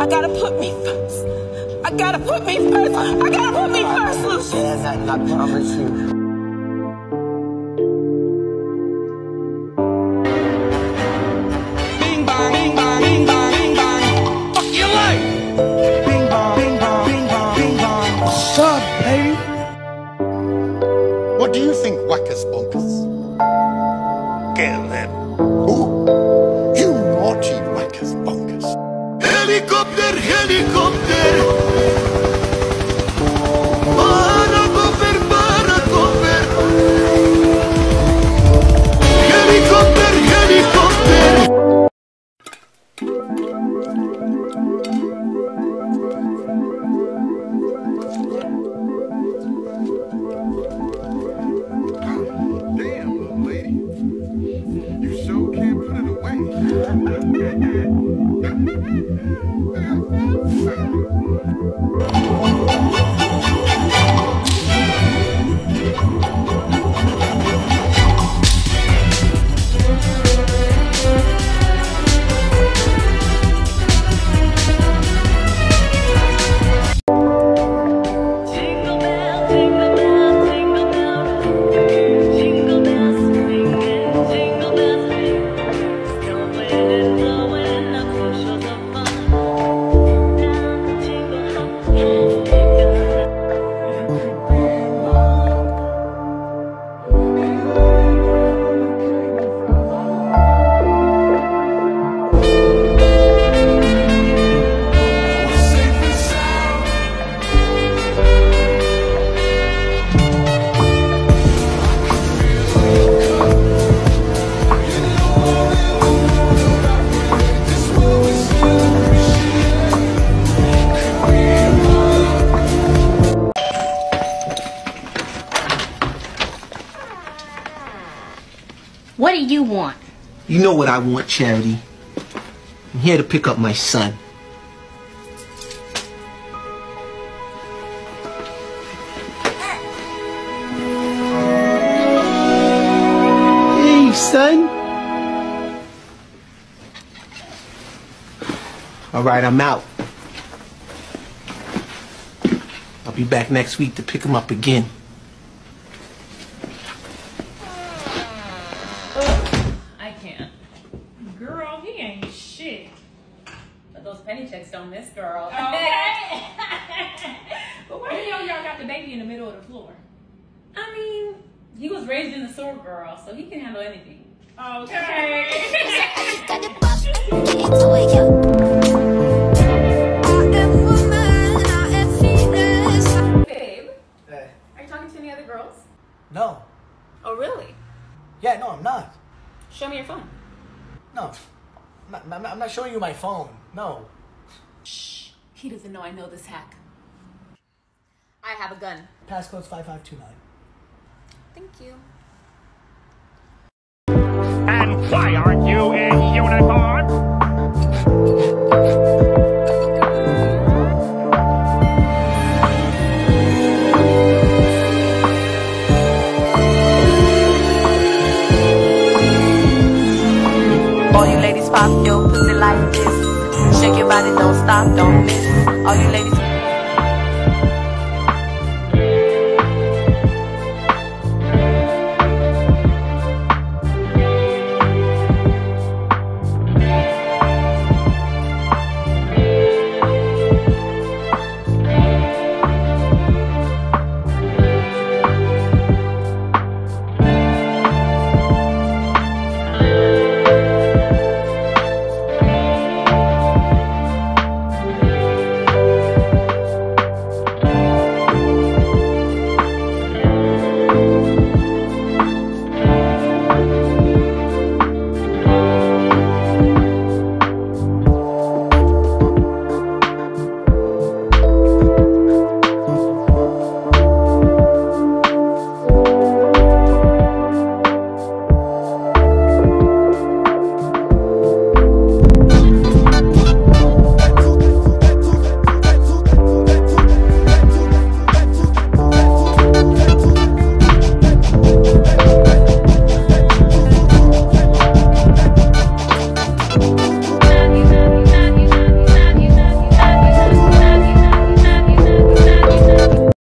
I gotta put me first. I gotta put me first. I gotta put me first, Lucius. I, I promise you. Bing bong, bing bong, bing bong, bing bong. Fuck Helicopter, helicopter. Paracofer, paracofer. Helicopter, helicopter. Damn, little lady. You sure can't put it away. Thank you. Do you want? You know what I want, Charity. I'm here to pick up my son. Hey, son. All right, I'm out. I'll be back next week to pick him up again. I can't. Girl, he ain't shit. But those penny checks don't miss, girl. Okay. but why the hell y'all got the baby in the middle of the floor? I mean, he was raised in the sewer, girl, so he can handle anything. Okay. Babe, Hey. are you talking to any other girls? No. Oh, really? Yeah, no, I'm not. Show me your phone. No. I'm not- I'm not showing you my phone. No. Shh. He doesn't know I know this hack. I have a gun. Passcode's 5529. Thank you. And why aren't you in uniform? Shake your body, don't stop, don't miss. All you ladies.